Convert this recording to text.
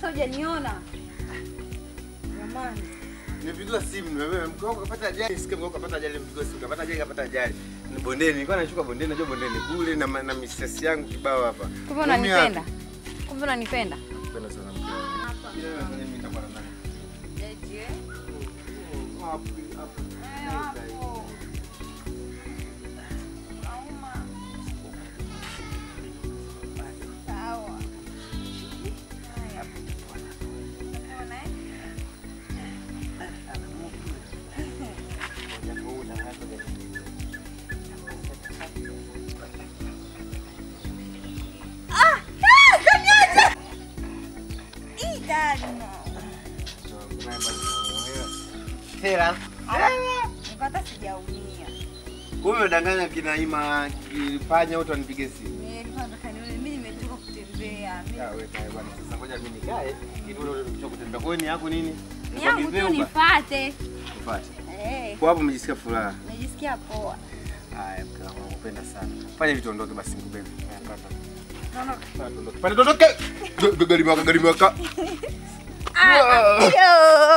hata hujaniona jamani. Nipigwa simu wewe mkoo wako ajali, sikia mkoo kapata ajali, mpigwa simu kapata ajali, kapata ajali. Ni bondeni, nilikuwa nashuka bondeni, najua bondeni kule na na misses yangu kibao hapa. Kumbe unanipenda? Kumbe unanipenda? Napenda sana mkoo. Hapa. Bila wewe mwenyewe Hela. Niko hata sijaumia. Wewe unadanganya kina Ima kipanya watu wanipige simu. Mimi nimetoka kutembea. Mimi- Ya kae bwana, sasa ngoja mimi nikae ili ule ule kutembea. Kwa ni yako nini? Ni yangu tu nifate. Fuate. Eh, Kwa hapo umejisikia furaha. najisikia poa. Haya, mke wangu nakupenda sana. Fanya vitu ondoke basi nikubebe. Haya, panda. Panda, tuondoke. Gari mwaka, gari mwaka. Ah, yo.